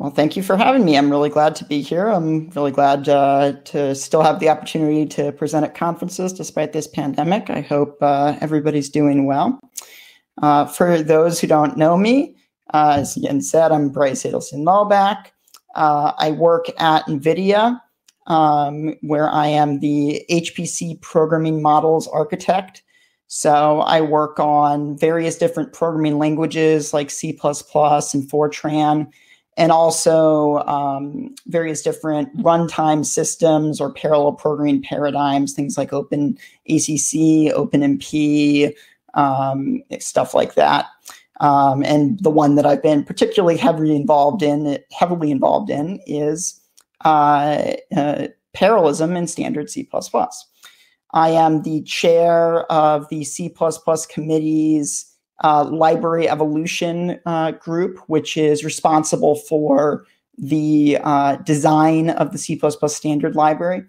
Well, thank you for having me. I'm really glad to be here. I'm really glad uh, to still have the opportunity to present at conferences despite this pandemic. I hope uh, everybody's doing well. Uh, for those who don't know me, uh, as Yen said, I'm Bryce Adelstein Lelbach. Uh, I work at NVIDIA, um, where I am the HPC programming models architect. So I work on various different programming languages like C++ and Fortran and also um, various different runtime systems or parallel programming paradigms, things like Open ACC, OpenMP, um, stuff like that. Um, and the one that I've been particularly heavily involved in, heavily involved in, is uh, uh, parallelism in standard C++. I am the chair of the C++ committee's uh, library evolution uh, group, which is responsible for the uh, design of the C++ standard library.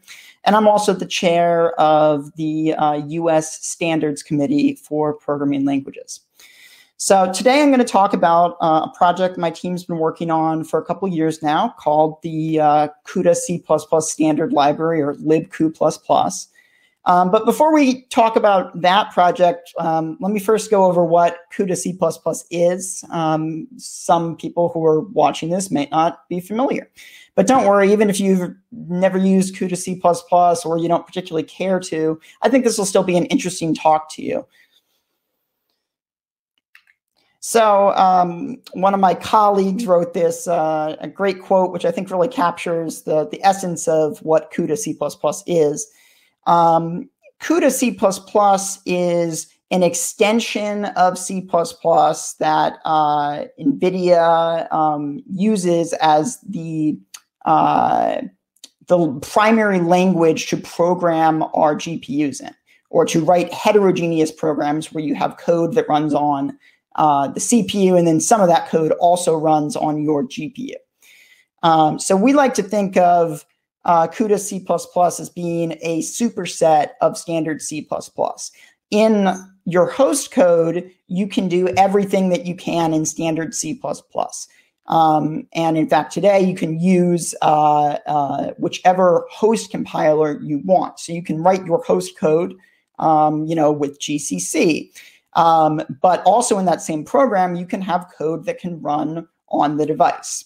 And I'm also the chair of the US uh, Standards Committee for Programming Languages. So today I'm going to talk about uh, a project my team's been working on for a couple years now called the uh, CUDA C++ Standard Library or libcu++. Um, but before we talk about that project, um, let me first go over what CUDA C++ is. Um, some people who are watching this may not be familiar. But don't worry, even if you've never used CUDA C++ or you don't particularly care to, I think this will still be an interesting talk to you. So um, one of my colleagues wrote this uh, a great quote, which I think really captures the, the essence of what CUDA C++ is. Um, CUDA C++ is an extension of C++ that uh, NVIDIA um, uses as the uh, the primary language to program our GPUs in, or to write heterogeneous programs where you have code that runs on uh, the CPU, and then some of that code also runs on your GPU. Um, so we like to think of uh, CUDA C++ as being a superset of standard C++. In your host code, you can do everything that you can in standard C++. Um, and in fact, today you can use uh, uh, whichever host compiler you want. So you can write your host code, um, you know, with GCC. Um, but also in that same program, you can have code that can run on the device.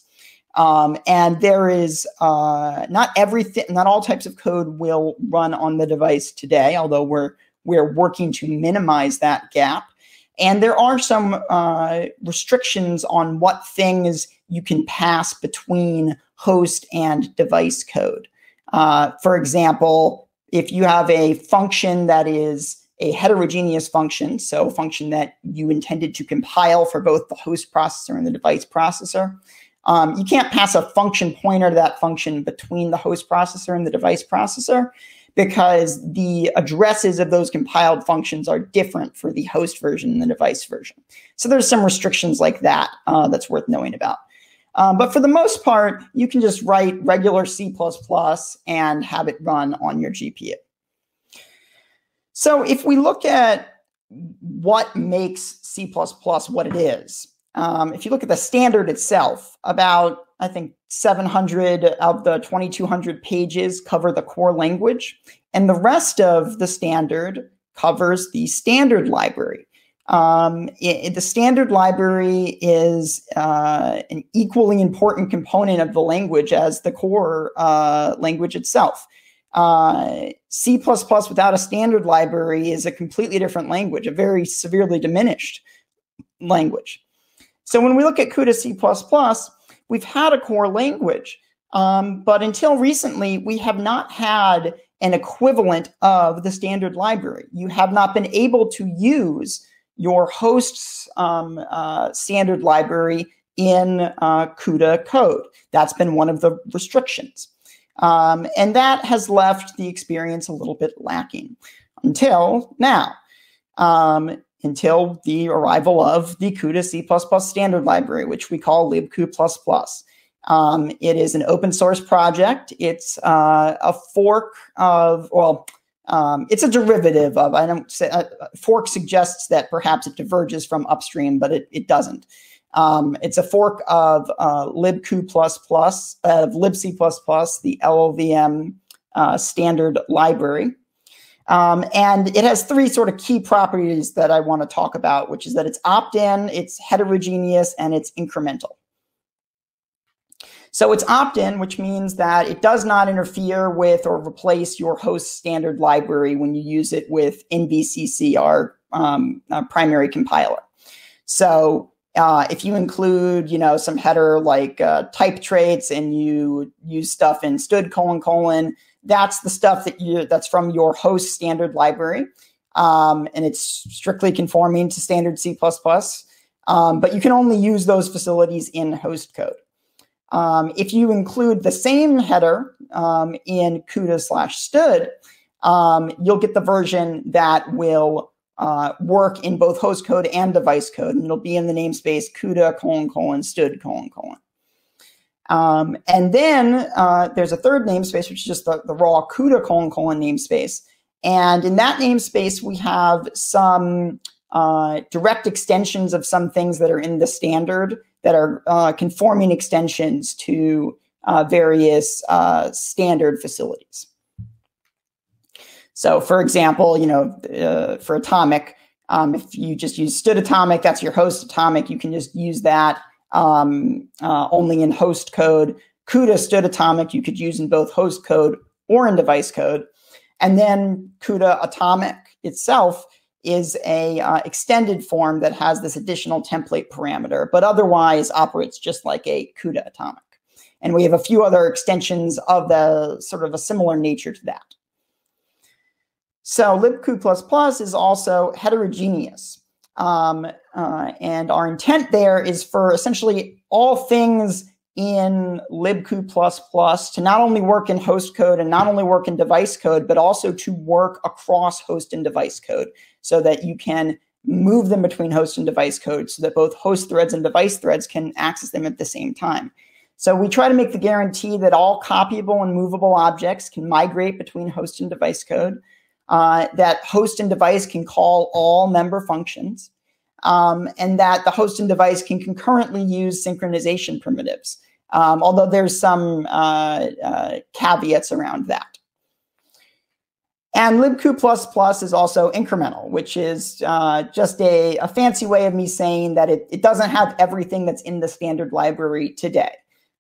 Um, and there is uh, not everything, not all types of code will run on the device today, although we're we're working to minimize that gap. And there are some uh, restrictions on what things you can pass between host and device code. Uh, for example, if you have a function that is a heterogeneous function, so a function that you intended to compile for both the host processor and the device processor, um, you can't pass a function pointer to that function between the host processor and the device processor because the addresses of those compiled functions are different for the host version and the device version. So there's some restrictions like that uh, that's worth knowing about. Um, but for the most part, you can just write regular C++ and have it run on your GPU. So if we look at what makes C++ what it is, um, if you look at the standard itself, about I think 700 of the 2200 pages cover the core language, and the rest of the standard covers the standard library. Um, it, the standard library is uh, an equally important component of the language as the core uh, language itself. Uh, C++ without a standard library is a completely different language, a very severely diminished language. So when we look at CUDA C++, we've had a core language, um, but until recently, we have not had an equivalent of the standard library. You have not been able to use your host's um, uh, standard library in uh, CUDA code. That's been one of the restrictions. Um, and that has left the experience a little bit lacking until now. Um, until the arrival of the CUDA C++ standard library, which we call libcu++. Um, it is an open source project. It's uh, a fork of, well, um, it's a derivative of, I don't say, uh, fork suggests that perhaps it diverges from upstream, but it, it doesn't. Um, it's a fork of uh, libq++, of libc++, the LLVM uh, standard library. Um, and it has three sort of key properties that I want to talk about, which is that it's opt-in, it's heterogeneous, and it's incremental. So it's opt-in, which means that it does not interfere with or replace your host standard library when you use it with NVCC, our um, uh, primary compiler. So uh, if you include, you know, some header like uh, type traits and you use stuff in std colon colon, that's the stuff that you that's from your host standard library, um, and it's strictly conforming to standard C++. Um, but you can only use those facilities in host code. Um, if you include the same header um, in CUDA slash std, um, you'll get the version that will uh, work in both host code and device code, and it'll be in the namespace CUDA colon colon std colon colon. Um, and then uh, there's a third namespace, which is just the, the raw CUDA colon colon namespace. And in that namespace, we have some uh, direct extensions of some things that are in the standard that are uh, conforming extensions to uh, various uh, standard facilities. So, for example, you know, uh, for atomic, um, if you just use std atomic, that's your host atomic. You can just use that um, uh, only in host code. CUDA std atomic you could use in both host code or in device code. And then CUDA atomic itself is a uh, extended form that has this additional template parameter, but otherwise operates just like a CUDA atomic. And we have a few other extensions of the sort of a similar nature to that. So libcu++ is also heterogeneous. Um, uh, and our intent there is for essentially all things in libcu++ to not only work in host code and not only work in device code, but also to work across host and device code so that you can move them between host and device code so that both host threads and device threads can access them at the same time. So we try to make the guarantee that all copyable and movable objects can migrate between host and device code uh, that host and device can call all member functions, um, and that the host and device can concurrently use synchronization primitives, um, although there's some uh, uh, caveats around that. And libcu++ is also incremental, which is uh, just a, a, fancy way of me saying that it, it, doesn't have everything that's in the standard library today.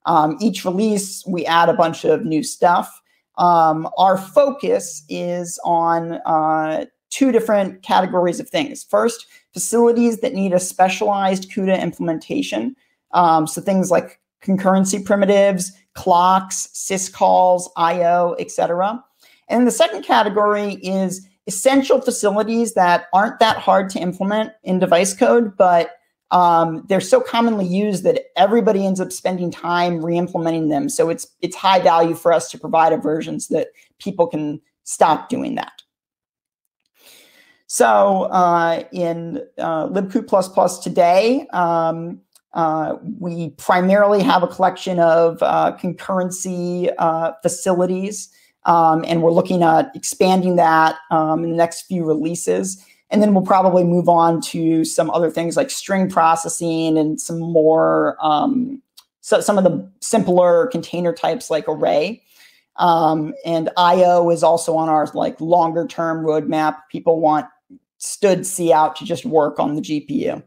Um, each release, we add a bunch of new stuff. Um, our focus is on uh, two different categories of things. First, facilities that need a specialized CUDA implementation. Um, so things like concurrency primitives, clocks, syscalls, IO, etc. And the second category is essential facilities that aren't that hard to implement in device code, but um, they're so commonly used that everybody ends up spending time re-implementing them. So it's it's high value for us to provide a version so that people can stop doing that. So uh, in uh, today, um, uh, we primarily have a collection of uh, concurrency uh, facilities, um, and we're looking at expanding that um, in the next few releases. And then we'll probably move on to some other things like string processing and some more, um, so some of the simpler container types like array. Um, and IO is also on our like longer term roadmap. People want std out to just work on the GPU.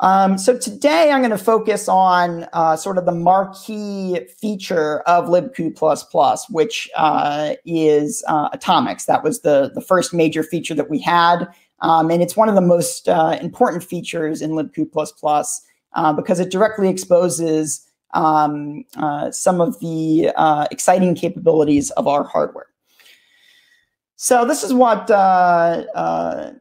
Um, so today I'm going to focus on uh, sort of the marquee feature of libcu++, which uh, is uh, atomics. That was the, the first major feature that we had. Um, and it's one of the most uh, important features in libcu++ uh, because it directly exposes um, uh, some of the exciting capabilities of our hardware. So this is what the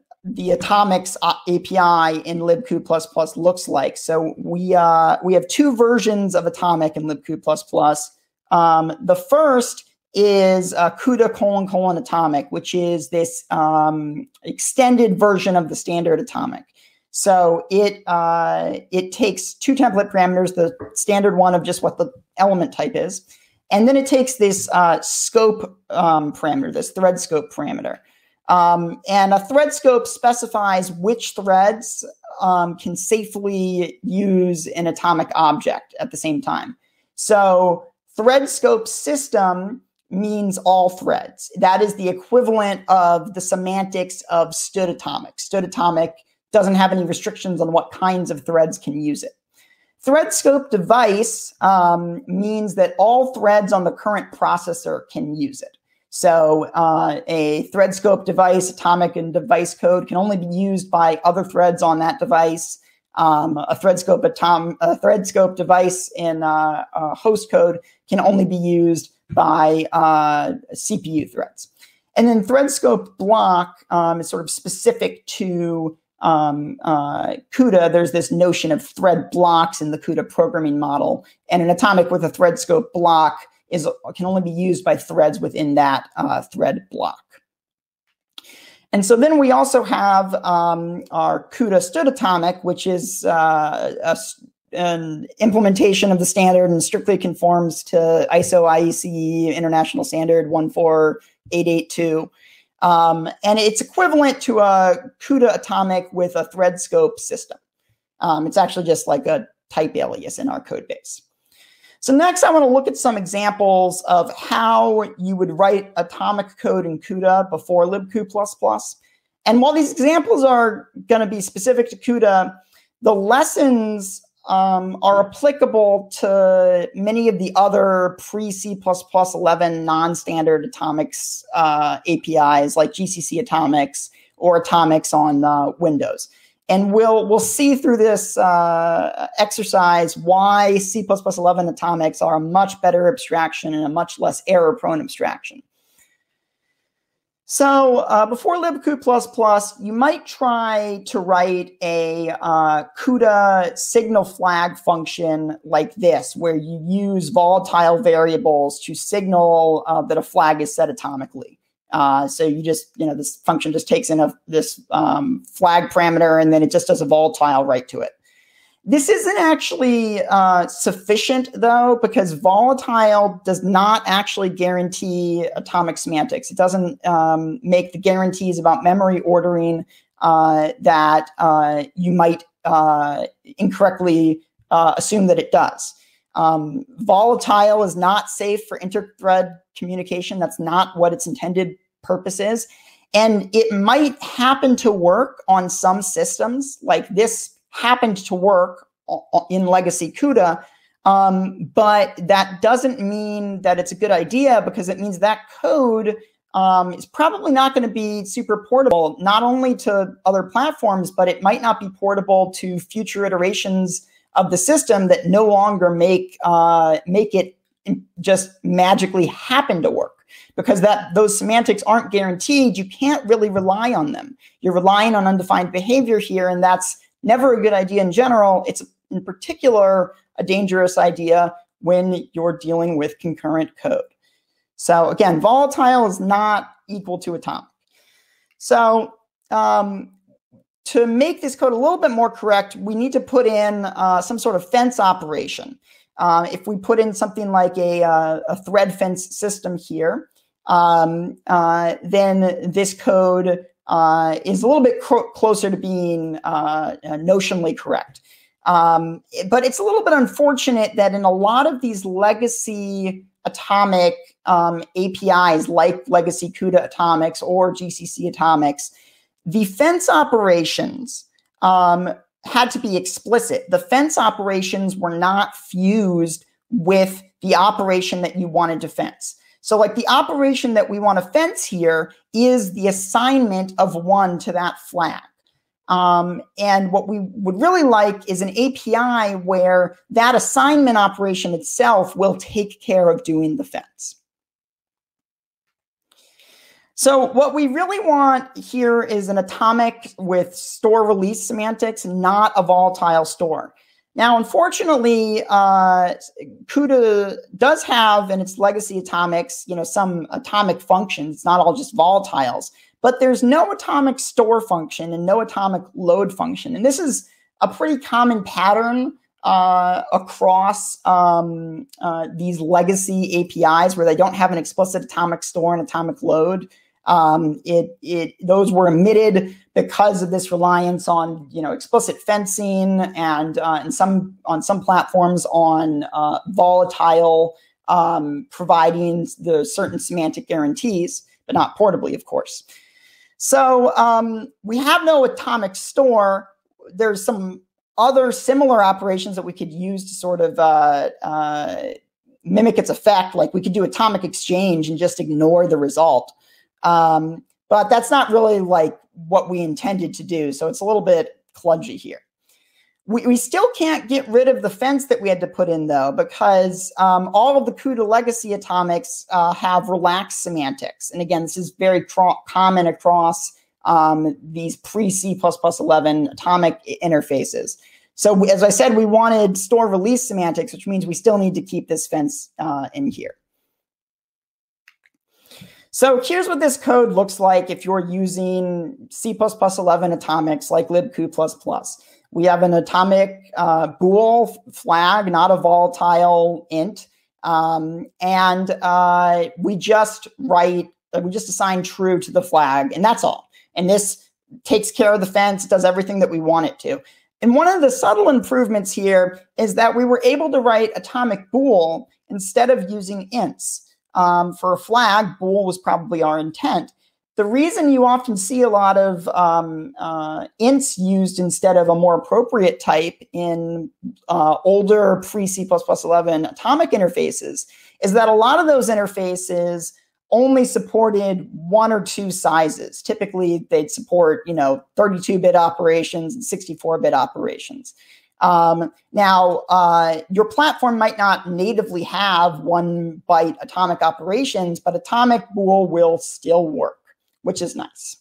atomics uh, API in libcu++ looks like. So we uh, we have two versions of atomic in libcu++. Um, the first is uh, CUDA colon colon atomic, which is this um, extended version of the standard atomic. So it uh, it takes two template parameters, the standard one of just what the element type is, and then it takes this uh, scope um, parameter, this thread scope parameter. Um, and a thread scope specifies which threads um, can safely use an atomic object at the same time. So thread scope system means all threads. That is the equivalent of the semantics of std atomic. Atomic doesn't have any restrictions on what kinds of threads can use it. Thread scope device um, means that all threads on the current processor can use it. So uh, a thread scope device, atomic and device code can only be used by other threads on that device. Um, a thread scope atom, a thread scope device in uh, host code can only be used by uh, CPU threads. And then thread scope block um, is sort of specific to um, uh, CUDA. There's this notion of thread blocks in the CUDA programming model, and an atomic with a thread scope block is can only be used by threads within that uh, thread block. And so then we also have um, our CUDA std atomic, which is uh, a, an implementation of the standard and strictly conforms to ISO IEC International Standard 14882. Um, and it's equivalent to a CUDA atomic with a thread scope system. Um, it's actually just like a type alias in our code base. So next, I want to look at some examples of how you would write atomic code in CUDA before libcu++. And while these examples are going to be specific to CUDA, the lessons um, are applicable to many of the other pre C++ 11 non-standard atomics uh, APIs like GCC atomics or atomics on uh, Windows. And we'll we'll see through this uh, exercise why C++ 11 atomics are a much better abstraction and a much less error-prone abstraction. So uh, before libcu++, you might try to write a uh, CUDA signal flag function like this, where you use volatile variables to signal uh, that a flag is set atomically. Uh, so you just, you know, this function just takes in a this um, flag parameter and then it just does a volatile write to it. This isn't actually uh, sufficient though, because volatile does not actually guarantee atomic semantics. It doesn't um, make the guarantees about memory ordering uh, that uh, you might uh, incorrectly uh, assume that it does. Um, volatile is not safe for inter-thread communication. That's not what its intended purpose is. And it might happen to work on some systems. Like this happened to work in legacy CUDA. Um, but that doesn't mean that it's a good idea because it means that code um, is probably not going to be super portable, not only to other platforms, but it might not be portable to future iterations of the system that no longer make uh, make it just magically happen to work because that those semantics aren't guaranteed. You can't really rely on them. You're relying on undefined behavior here, and that's never a good idea in general. It's in particular a dangerous idea when you're dealing with concurrent code. So again, volatile is not equal to atomic. So um, to make this code a little bit more correct, we need to put in uh, some sort of fence operation. Uh, if we put in something like a, uh, a thread fence system here, um, uh, then this code uh, is a little bit closer to being uh, notionally correct. Um, but it's a little bit unfortunate that in a lot of these legacy atomic um, APIs, like legacy CUDA atomics or GCC atomics, the fence operations um, had to be explicit. The fence operations were not fused with the operation that you wanted to fence. So, like the operation that we want to fence here is the assignment of one to that flag. Um, and what we would really like is an API where that assignment operation itself will take care of doing the fence. So what we really want here is an atomic with store release semantics, not a volatile store. Now, unfortunately, uh, CUDA does have in its legacy atomics, you know, some atomic functions. It's not all just volatiles, but there's no atomic store function and no atomic load function. And this is a pretty common pattern uh, across um, uh, these legacy APIs where they don't have an explicit atomic store and atomic load. Um, it, it, those were emitted because of this reliance on, you know, explicit fencing and, uh, in some, on some platforms on, uh, volatile, um, providing the certain semantic guarantees, but not portably, of course. So, um, we have no atomic store. There's some other similar operations that we could use to sort of, uh, uh mimic its effect. Like we could do atomic exchange and just ignore the result. Um, but that's not really like what we intended to do. So it's a little bit clungy here. We, we still can't get rid of the fence that we had to put in though, because um, all of the CUDA legacy atomics uh, have relaxed semantics. And again, this is very common across um, these pre C++ 11 atomic interfaces. So as I said, we wanted store release semantics, which means we still need to keep this fence uh, in here. So here's what this code looks like if you're using C++11 atomics like libcu++. We have an atomic uh, bool flag, not a volatile int. Um, and uh, we just write, uh, we just assign true to the flag, and that's all. And this takes care of the fence, does everything that we want it to. And one of the subtle improvements here is that we were able to write atomic bool instead of using ints. Um, for a flag, bool was probably our intent. The reason you often see a lot of um, uh, ints used instead of a more appropriate type in uh, older pre C++ 11 atomic interfaces is that a lot of those interfaces only supported one or two sizes. Typically, they'd support, you know, 32-bit operations and 64-bit operations. Um, now, uh, your platform might not natively have one byte atomic operations, but atomic bool will still work, which is nice.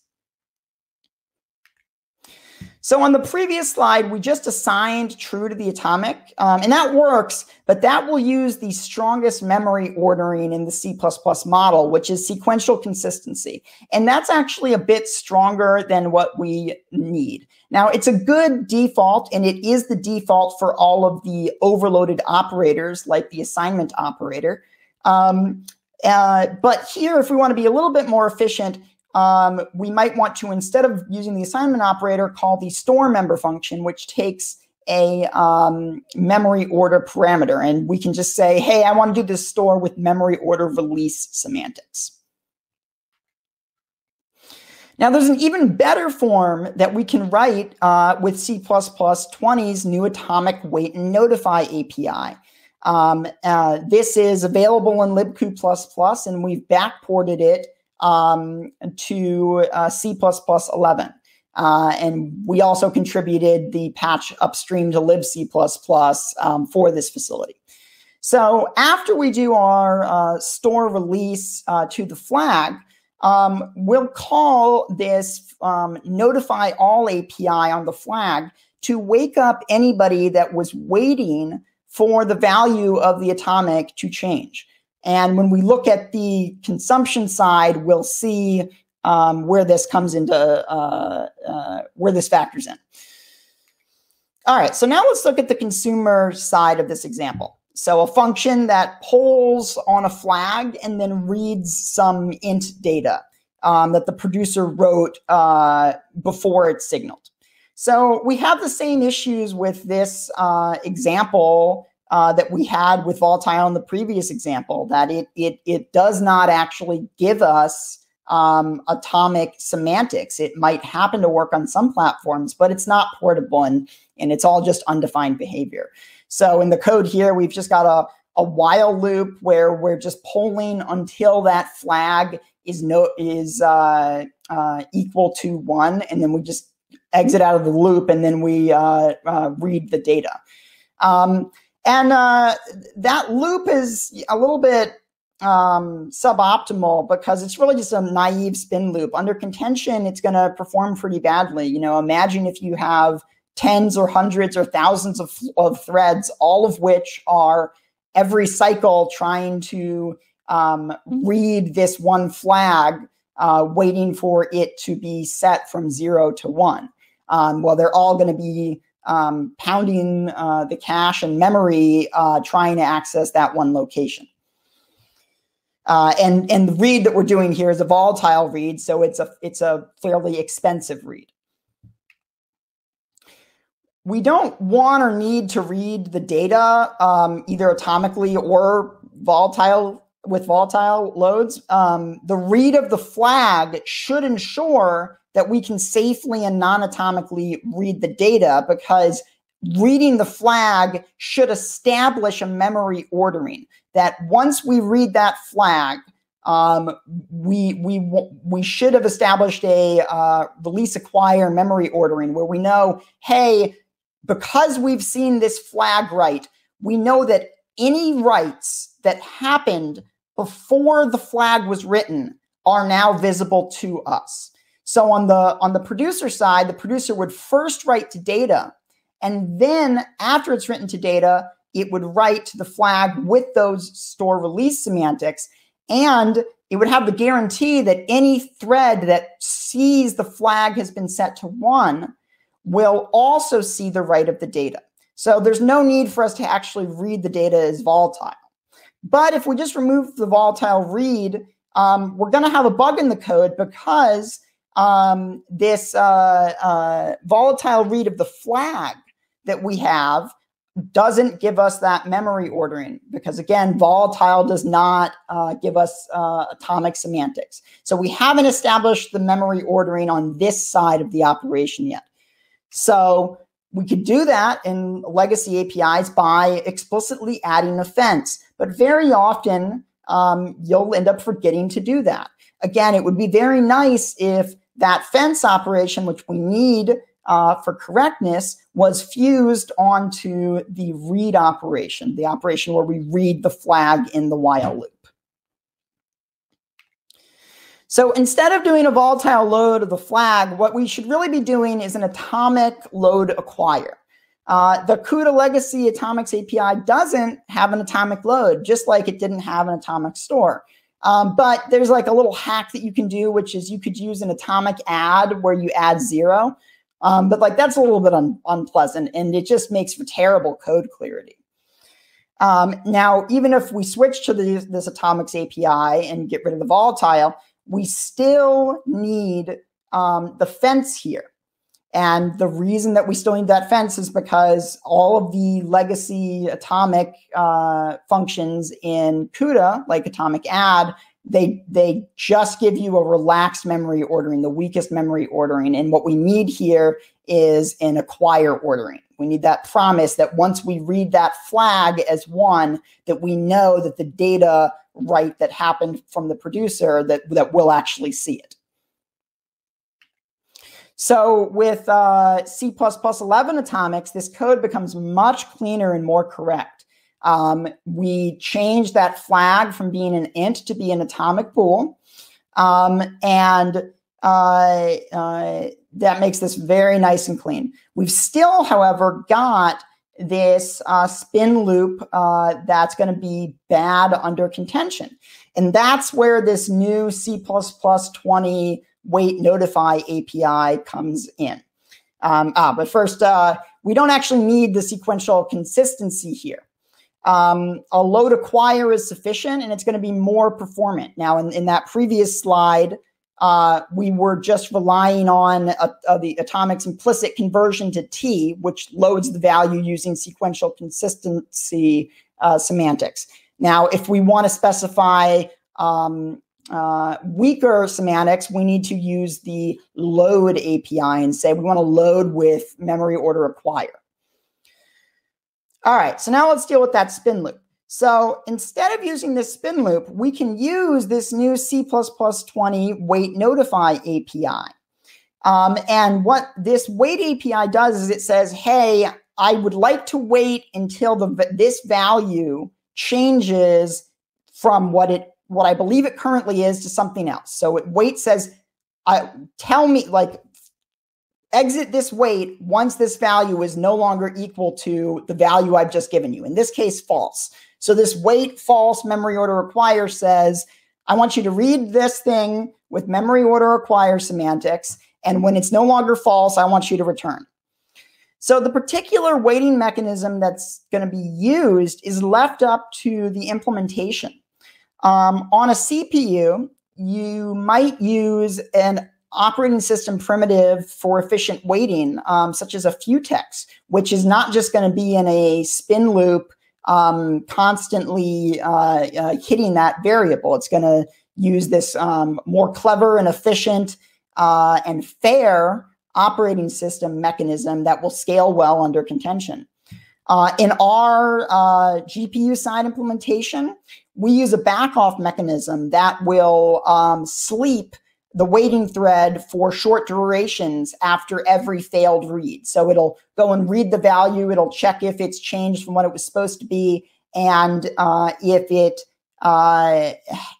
So on the previous slide, we just assigned true to the atomic, um, and that works, but that will use the strongest memory ordering in the C++ model, which is sequential consistency. And that's actually a bit stronger than what we need. Now, it's a good default, and it is the default for all of the overloaded operators, like the assignment operator. Um, uh, but here, if we want to be a little bit more efficient, um, we might want to, instead of using the assignment operator, call the store member function, which takes a um, memory order parameter. And we can just say, hey, I want to do this store with memory order release semantics. Now, there's an even better form that we can write uh, with C++20's new atomic wait and notify API. Um, uh, this is available in libcu++, and we've backported it um, to uh, C++11. Uh, and we also contributed the patch upstream to libc++ um, for this facility. So after we do our uh, store release uh, to the flag, um, we'll call this um, notify all API on the flag to wake up anybody that was waiting for the value of the atomic to change. And when we look at the consumption side, we'll see um, where this comes into, uh, uh, where this factors in. All right, so now let's look at the consumer side of this example. So a function that polls on a flag and then reads some int data um, that the producer wrote uh, before it's signaled. So we have the same issues with this uh, example uh, that we had with volatile in the previous example, that it it it does not actually give us um, atomic semantics. It might happen to work on some platforms, but it's not portable and and it's all just undefined behavior. So in the code here, we've just got a a while loop where we're just polling until that flag is no is uh, uh, equal to one, and then we just exit out of the loop, and then we uh, uh read the data. Um, and uh, that loop is a little bit um, suboptimal because it's really just a naive spin loop. Under contention, it's going to perform pretty badly. You know, imagine if you have tens or hundreds or thousands of, of threads, all of which are every cycle trying to um, read this one flag, uh, waiting for it to be set from zero to one. Um, well, they're all going to be um, pounding uh, the cache and memory uh, trying to access that one location. Uh, and and the read that we're doing here is a volatile read, so it's a it's a fairly expensive read. We don't want or need to read the data um, either atomically or volatile with volatile loads. Um, the read of the flag should ensure that we can safely and non-atomically read the data because reading the flag should establish a memory ordering that once we read that flag, um, we we we should have established a uh, release acquire memory ordering where we know, hey, because we've seen this flag write, we know that any writes that happened before the flag was written are now visible to us. So on the on the producer side, the producer would first write to data and then after it's written to data, it would write to the flag with those store release semantics. And it would have the guarantee that any thread that sees the flag has been set to one will also see the write of the data. So there's no need for us to actually read the data as volatile. But if we just remove the volatile read, um, we're going to have a bug in the code because um, this uh, uh, volatile read of the flag that we have doesn't give us that memory ordering because again volatile does not uh, give us uh, atomic semantics so we haven't established the memory ordering on this side of the operation yet so we could do that in legacy apis by explicitly adding a fence but very often um, you'll end up forgetting to do that again it would be very nice if that fence operation which we need uh, for correctness was fused onto the read operation, the operation where we read the flag in the while loop. So instead of doing a volatile load of the flag, what we should really be doing is an atomic load acquire. Uh, the CUDA legacy atomics API doesn't have an atomic load, just like it didn't have an atomic store. Um, but there's like a little hack that you can do, which is you could use an atomic add where you add zero. Um, but like that's a little bit un- unpleasant and it just makes for terrible code clarity. Um, now, even if we switch to the, this atomics API and get rid of the volatile, we still need um, the fence here. And the reason that we still need that fence is because all of the legacy atomic uh, functions in CUDA, like atomic add, they they just give you a relaxed memory ordering, the weakest memory ordering. And what we need here is an acquire ordering. We need that promise that once we read that flag as one, that we know that the data write that happened from the producer that, that will actually see it. So with uh, C++ 11 atomics, this code becomes much cleaner and more correct. Um, we changed that flag from being an int to be an atomic bool. Um, and uh, uh, that makes this very nice and clean. We've still, however, got this uh, spin loop uh, that's going to be bad under contention. And that's where this new C++ 20 wait notify API comes in. Um, ah, but first, uh, we don't actually need the sequential consistency here um, a load acquire is sufficient and it's going to be more performant. Now, in, in that previous slide, uh, we were just relying on a, a, the atomic's implicit conversion to T, which loads the value using sequential consistency uh, semantics. Now, if we want to specify um, uh, weaker semantics, we need to use the load API and say we want to load with memory order acquire. All right, so now let's deal with that spin loop. So instead of using this spin loop, we can use this new C++20 wait notify API. Um, and what this wait API does is it says, hey, I would like to wait until the this value changes from what it what I believe it currently is to something else. So it wait says, I tell me like exit this wait once this value is no longer equal to the value I've just given you. In this case, false. So this wait false memory order acquire says, I want you to read this thing with memory order acquire semantics. And when it's no longer false, I want you to return. So the particular waiting mechanism that's going to be used is left up to the implementation. Um, on a CPU, you might use an operating system primitive for efficient waiting, um, such as a futex, which is not just going to be in a spin loop um, constantly uh, uh, hitting that variable. It's going to use this um, more clever and efficient uh, and fair operating system mechanism that will scale well under contention. Uh, in our uh, GPU side implementation, we use a back off mechanism that will um, sleep the waiting thread for short durations after every failed read. So it'll go and read the value, it'll check if it's changed from what it was supposed to be, and uh, if it uh,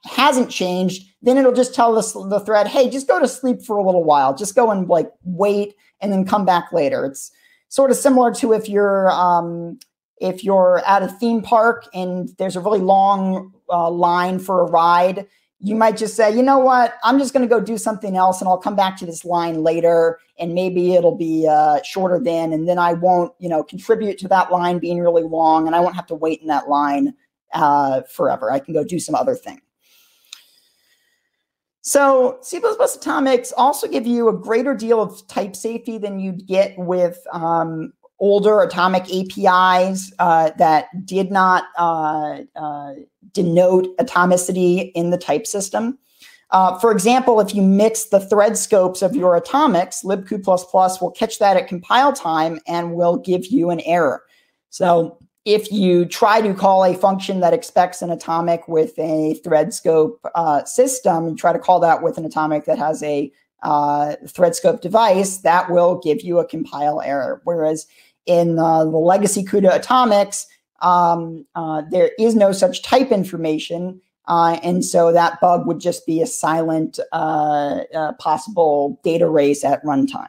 hasn't changed, then it'll just tell the, the thread, hey, just go to sleep for a little while. Just go and like wait and then come back later. It's sort of similar to if you're um, if you're at a theme park and there's a really long uh, line for a ride you might just say, you know what, I'm just going to go do something else and I'll come back to this line later and maybe it'll be uh, shorter then. And then I won't, you know, contribute to that line being really long and I won't have to wait in that line uh, forever. I can go do some other thing. So C++ atomics also give you a greater deal of type safety than you'd get with um, older atomic APIs uh, that did not uh, uh, denote atomicity in the type system. Uh, for example, if you mix the thread scopes of your atomics, libcu++ will catch that at compile time and will give you an error. So if you try to call a function that expects an atomic with a thread scope uh, system, you try to call that with an atomic that has a uh, thread scope device, that will give you a compile error. Whereas in uh, the legacy CUDA atomics, um, uh, there is no such type information. Uh, and so that bug would just be a silent uh, uh, possible data race at runtime.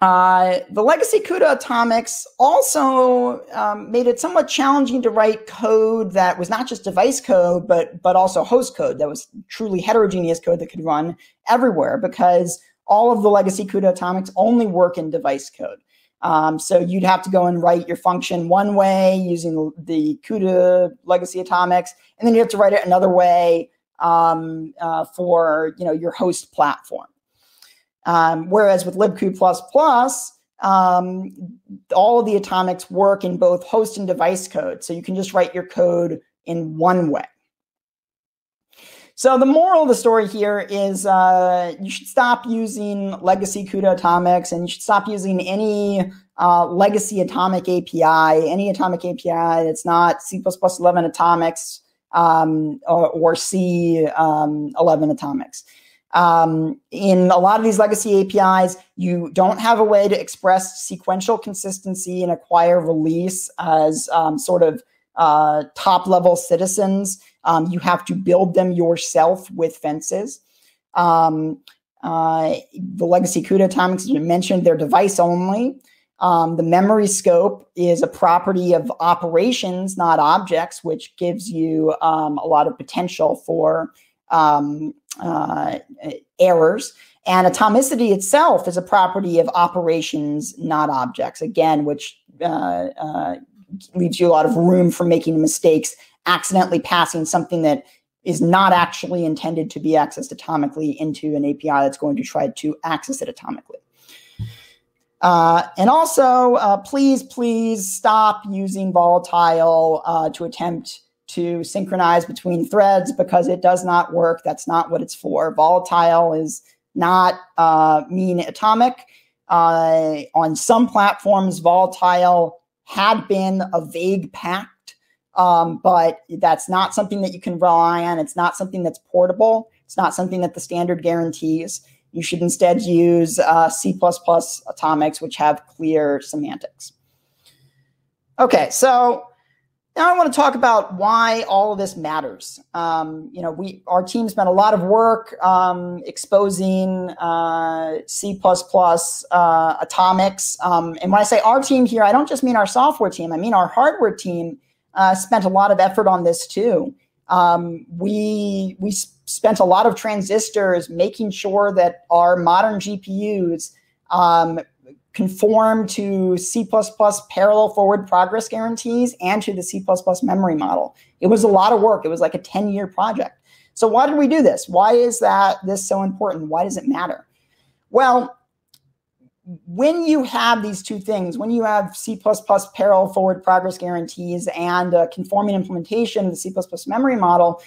The legacy CUDA atomics also um, made it somewhat challenging to write code that was not just device code, but but also host code that was truly heterogeneous code that could run everywhere because all of the legacy CUDA atomics only work in device code. Um, so you'd have to go and write your function one way using the CUDA legacy atomics, and then you have to write it another way um, uh, for you know your host platform. Um, whereas with libcu++, um, all of the atomics work in both host and device code. So you can just write your code in one way. So the moral of the story here is uh, you should stop using legacy CUDA atomics and you should stop using any uh, legacy atomic API, any atomic API that's not C++ 11 atomics um, or, or, C um, 11 atomics. Um, in a lot of these legacy APIs, you don't have a way to express sequential consistency and acquire release as um, sort of uh, top level citizens. Um, you have to build them yourself with fences. Um, uh, the legacy CUDA atomics, mentioned, they're device only. Um, the memory scope is a property of operations, not objects, which gives you um, a lot of potential for um, uh, errors. And atomicity itself is a property of operations, not objects, again, which uh, uh, leaves you a lot of room for making mistakes, accidentally passing something that is not actually intended to be accessed atomically into an API that's going to try to access it atomically. Uh, and also, uh, please, please stop using volatile uh, to attempt to synchronize between threads because it does not work. That's not what it's for. Volatile is not uh, mean atomic. Uh, on some platforms, volatile had been a vague pact, um, but that's not something that you can rely on. It's not something that's portable. It's not something that the standard guarantees. You should instead use uh, C++ atomics, which have clear semantics. Okay, so now I want to talk about why all of this matters. Um, you know, we our team spent a lot of work um, exposing uh, C++ uh, atomics. Um, and when I say our team here, I don't just mean our software team. I mean our hardware team uh, spent a lot of effort on this too. Um, we we spent a lot of transistors making sure that our modern GPUs um, conform to C++ parallel forward progress guarantees and to the C++ memory model. It was a lot of work. It was like a 10 year project. So why did we do this? Why is that this so important? Why does it matter? Well, when you have these two things, when you have C++ parallel forward progress guarantees and a conforming implementation of the C++ memory model,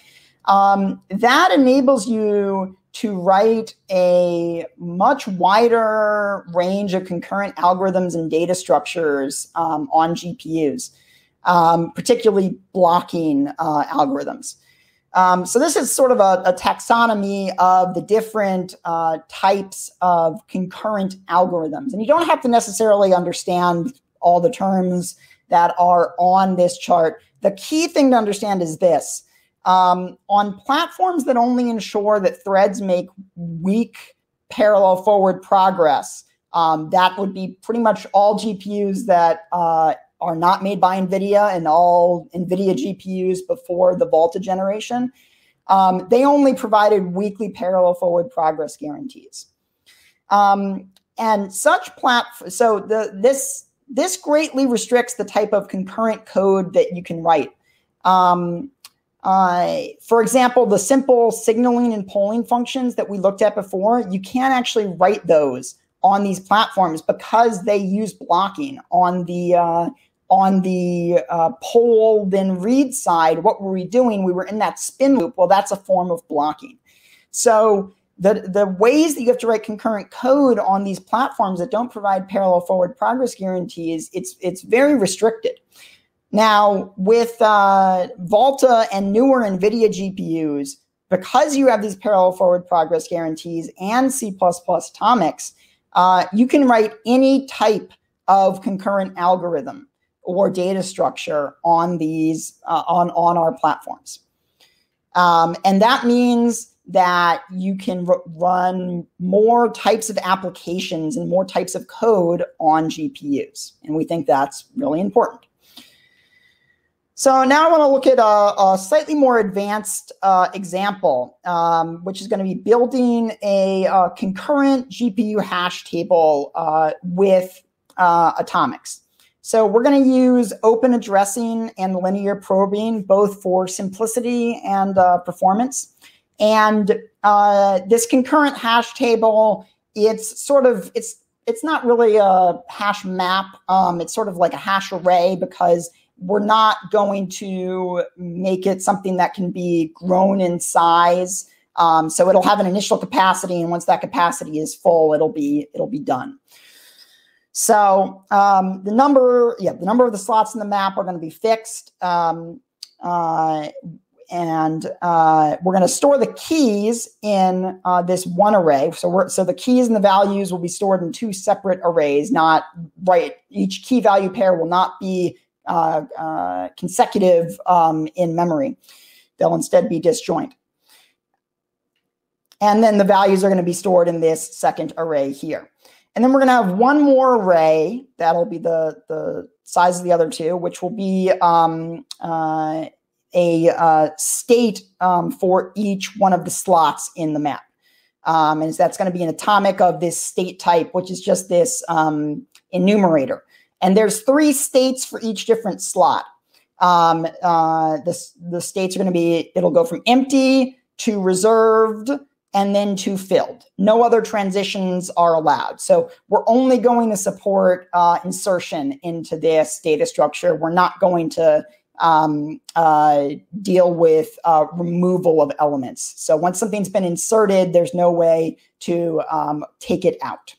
um, that enables you to write a much wider range of concurrent algorithms and data structures um, on GPUs, um, particularly blocking uh, algorithms. Um, so this is sort of a, a taxonomy of the different uh, types of concurrent algorithms. And you don't have to necessarily understand all the terms that are on this chart. The key thing to understand is this. Um, on platforms that only ensure that threads make weak parallel forward progress, um, that would be pretty much all GPUs that uh, are not made by NVIDIA and all NVIDIA GPUs before the Volta generation. Um, they only provided weakly parallel forward progress guarantees. Um, and such platform, so the, this, this greatly restricts the type of concurrent code that you can write. Um, uh, for example, the simple signaling and polling functions that we looked at before, you can't actually write those on these platforms because they use blocking on the uh, on the uh, poll then read side, what were we doing? We were in that spin loop. Well, that's a form of blocking. So the, the ways that you have to write concurrent code on these platforms that don't provide parallel forward progress guarantees, it's, it's very restricted. Now, with uh, Volta and newer NVIDIA GPUs, because you have these parallel forward progress guarantees and C++ atomics, uh, you can write any type of concurrent algorithm or data structure on these uh, on on our platforms. Um, and that means that you can r- run more types of applications and more types of code on gpus and we think that's really important so now I want to look at a, a slightly more advanced uh, example, um, which is going to be building a, a uh, concurrent GPU hash table uh, with uh, atomics. So we're going to use open addressing and linear probing both for simplicity and uh, performance. And uh, this concurrent hash table, it's sort of it's it's not really a hash map. Um, it's sort of like a hash array because we're not going to make it something that can be grown in size. Um, so it'll have an initial capacity, and once that capacity is full, it'll be it'll be done. So um, the number, yeah, the number of the slots in the map are going to be fixed. Um, uh, and uh, we're going to store the keys in uh, this one array. So we're, so the keys and the values will be stored in two separate arrays. Not right. Each key value pair will not be uh, uh, consecutive um, in memory. They'll instead be disjoint. And then the values are going to be stored in this second array here. And then we're going to have one more array that'll be the, the size of the other two, which will be um, uh, a uh, state um, for each one of the slots in the map. Um, and that's going to be an atomic of this state type, which is just this um, enumerator. And there's three states for each different slot. Um, uh, the, the states are going to be, it'll go from empty to reserved and then to filled. No other transitions are allowed. So we're only going to support uh, insertion into this data structure. We're not going to um, uh, deal with uh, removal of elements. So once something's been inserted, there's no way to um, take it out.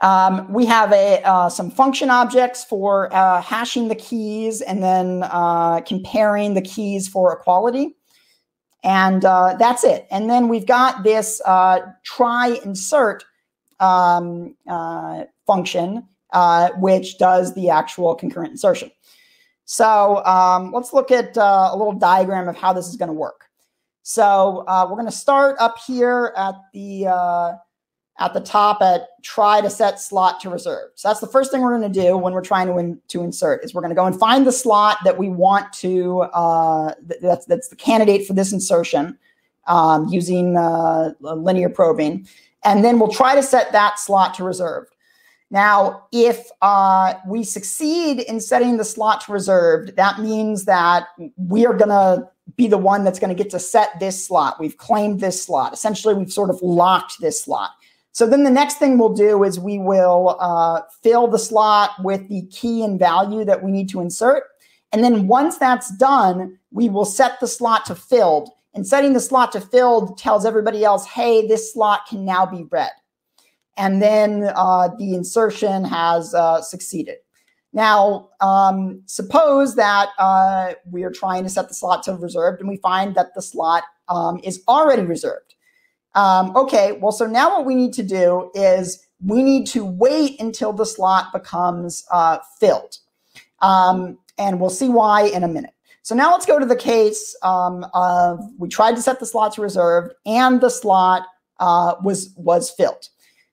Um, we have a, uh, some function objects for uh, hashing the keys and then uh, comparing the keys for equality. And uh, that's it. And then we've got this uh, try insert um, uh, function, which does the actual concurrent insertion. So um, let's look at a little diagram of how this is going to work. So we're going to start up here at the at the top at try to set slot to reserve. So that's the first thing we're going to do when we're trying to, in, to insert is we're going to go and find the slot that we want to, uh, that's, that's the candidate for this insertion um, using uh, linear probing. And then we'll try to set that slot to reserved. Now, if uh, we succeed in setting the slot to reserved, that means that we are going to be the one that's going to get to set this slot. We've claimed this slot. Essentially, we've sort of locked this slot. So then the next thing we'll do is we will uh, fill the slot with the key and value that we need to insert. And then once that's done, we will set the slot to filled. And setting the slot to filled tells everybody else, hey, this slot can now be read. And then uh, the insertion has uh, succeeded. Now, um, suppose that uh, we are trying to set the slot to reserved and we find that the slot um, is already reserved. Um, okay, well, so now what we need to do is we need to wait until the slot becomes uh, filled. Um, and we'll see why in a minute. So now let's go to the case um, of we tried to set the slot to reserved and the slot uh, was, was filled.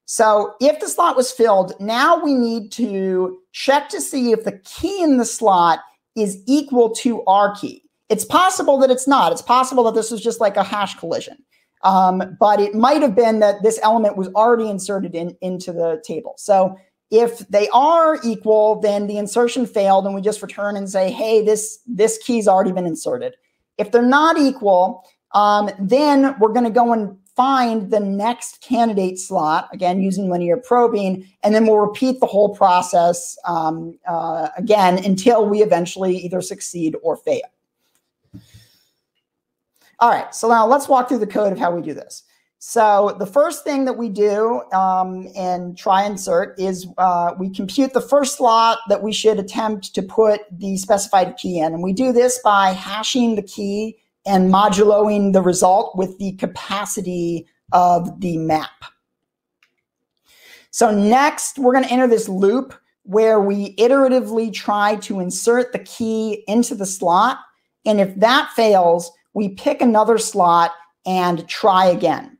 So if the slot was filled, now we need to check to see if the key in the slot is equal to our key. It's possible that it's not. It's possible that this was just like a hash collision. Um, but it might have been that this element was already inserted in, into the table. So if they are equal, then the insertion failed and we just return and say, hey, this, this key's already been inserted. If they're not equal, um, then we're going to go and find the next candidate slot, again, using linear probing, and then we'll repeat the whole process um, uh, again until we eventually either succeed or fail. All right, so now let's walk through the code of how we do this. So the first thing that we do um, in try insert is uh, we compute the first slot that we should attempt to put the specified key in. And we do this by hashing the key and moduloing the result with the capacity of the map. So next, we're going to enter this loop where we iteratively try to insert the key into the slot. And if that fails, we pick another slot and try again.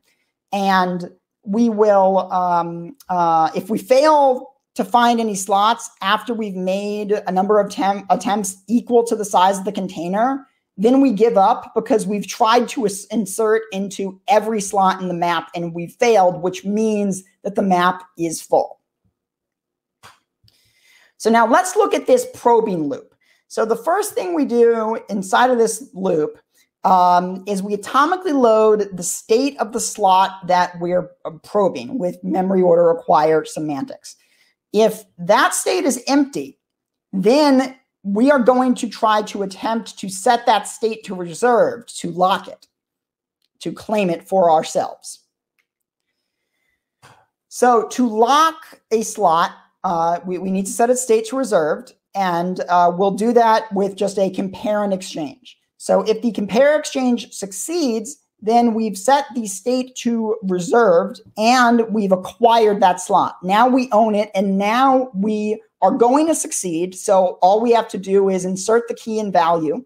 And we will, um, uh, if we fail to find any slots after we've made a number of attempts equal to the size of the container, then we give up because we've tried to insert into every slot in the map and we failed, which means that the map is full. So now let's look at this probing loop. So the first thing we do inside of this loop um, is we atomically load the state of the slot that we're uh, probing with memory order acquire semantics. If that state is empty, then we are going to try to attempt to set that state to reserved, to lock it, to claim it for ourselves. So to lock a slot, uh, we, we need to set its state to reserved, and uh, we'll do that with just a compare and exchange. So if the compare exchange succeeds, then we've set the state to reserved and we've acquired that slot. Now we own it and now we are going to succeed. So all we have to do is insert the key and value.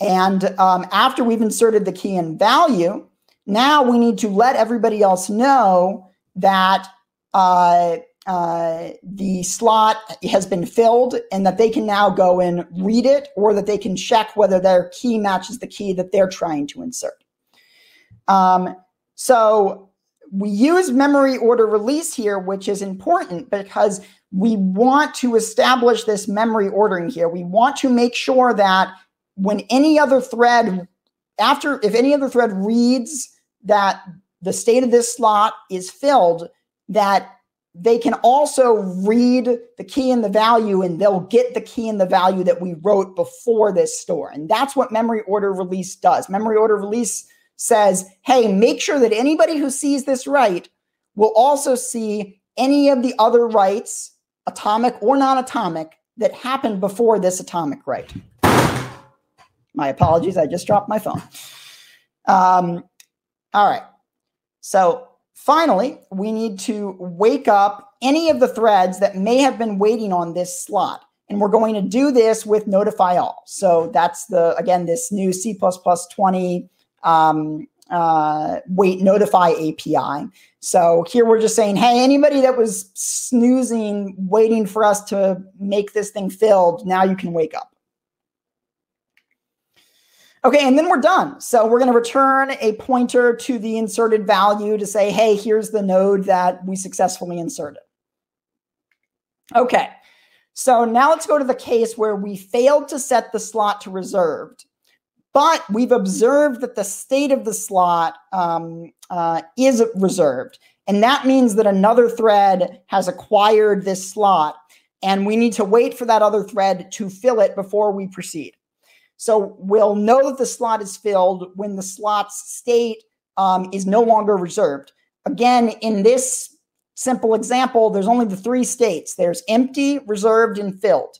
And um, after we've inserted the key and value, now we need to let everybody else know that uh, uh, the slot has been filled and that they can now go and read it or that they can check whether their key matches the key that they're trying to insert. Um, so we use memory order release here, which is important because we want to establish this memory ordering here. We want to make sure that when any other thread, after, if any other thread reads that the state of this slot is filled, that they can also read the key and the value and they'll get the key and the value that we wrote before this store. And that's what memory order release does. Memory order release says, hey, make sure that anybody who sees this write will also see any of the other writes, atomic or non atomic, that happened before this atomic write. My apologies, I just dropped my phone. Um, all right. So finally, we need to wake up any of the threads that may have been waiting on this slot. And we're going to do this with notify all. So that's the, again, this new C++ 20 um, uh, wait notify API. So here we're just saying, hey, anybody that was snoozing, waiting for us to make this thing filled, now you can wake up. Okay, and then we're done. So we're going to return a pointer to the inserted value to say, hey, here's the node that we successfully inserted. Okay, so now let's go to the case where we failed to set the slot to reserved, but we've observed that the state of the slot um, uh, is reserved. And that means that another thread has acquired this slot, and we need to wait for that other thread to fill it before we proceed. So we'll know that the slot is filled when the slot's state um, is no longer reserved. Again, in this simple example, there's only the three states. There's empty, reserved, and filled.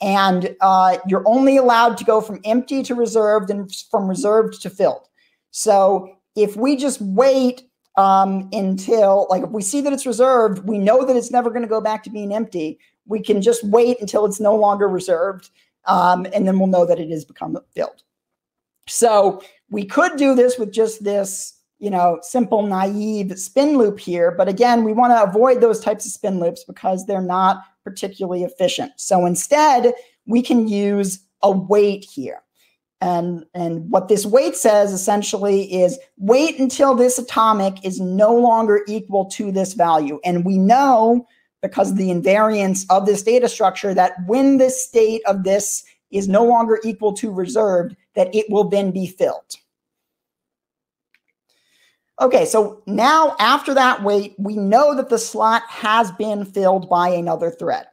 And uh, you're only allowed to go from empty to reserved and from reserved to filled. So if we just wait um, until, like, if we see that it's reserved, we know that it's never going to go back to being empty. We can just wait until it's no longer reserved um, and then we'll know that it has become filled. So we could do this with just this, you know, simple naive spin loop here. But again, we want to avoid those types of spin loops because they're not particularly efficient. So instead, we can use a wait here. And, and what this wait says essentially is wait until this atomic is no longer equal to this value. And we know because of the invariance of this data structure that when the state of this is no longer equal to reserved, that it will then be filled. Okay, so now after that wait, we know that the slot has been filled by another thread.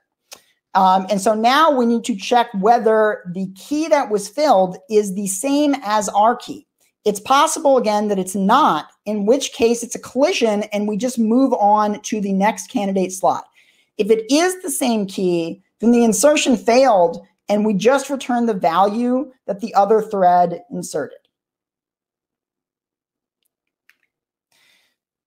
Um, and so now we need to check whether the key that was filled is the same as our key. It's possible again that it's not, in which case it's a collision and we just move on to the next candidate slot. If it is the same key, then the insertion failed and we just return the value that the other thread inserted.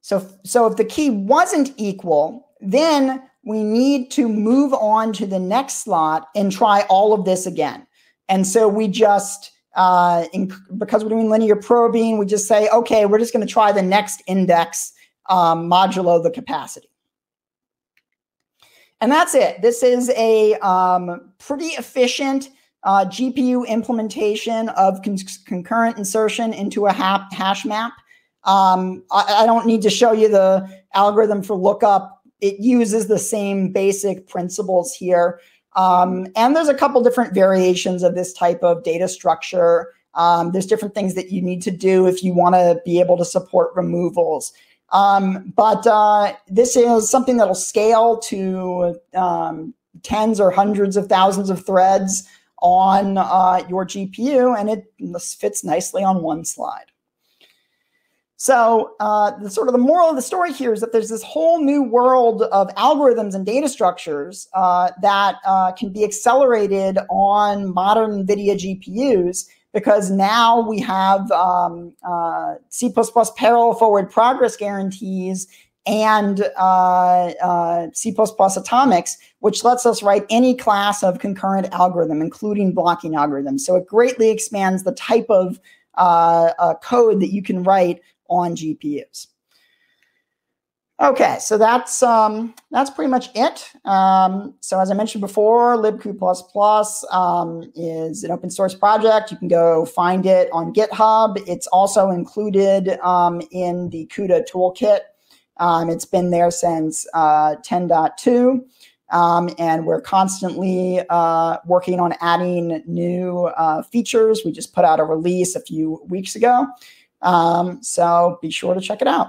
So, so if the key wasn't equal, then we need to move on to the next slot and try all of this again. And so we just, uh, in, because we're doing linear probing, we just say, okay, we're just going to try the next index um, modulo the capacity. And that's it. This is a um, pretty efficient uh, GPU implementation of con concurrent insertion into a ha hash map. Um, I, I, don't need to show you the algorithm for lookup. It uses the same basic principles here. Um, and there's a couple different variations of this type of data structure. Um, there's different things that you need to do if you want to be able to support removals. Um, but uh, this is something that'll scale to um, tens or hundreds of thousands of threads on uh, your GPU, and it fits nicely on one slide. So uh, the sort of the moral of the story here is that there's this whole new world of algorithms and data structures uh, that uh, can be accelerated on modern NVIDIA GPUs because now we have um, uh, C++ parallel forward progress guarantees and uh, uh, C++ atomics, which lets us write any class of concurrent algorithm, including blocking algorithms. So it greatly expands the type of uh, uh, code that you can write on GPUs. Okay, so that's um, that's pretty much it. Um, so as I mentioned before, libcu++ um, is an open source project. You can go find it on GitHub. It's also included um, in the CUDA toolkit. Um, it's been there since uh, 10.2. Um, and we're constantly uh, working on adding new uh, features. We just put out a release a few weeks ago. so be sure to check it out.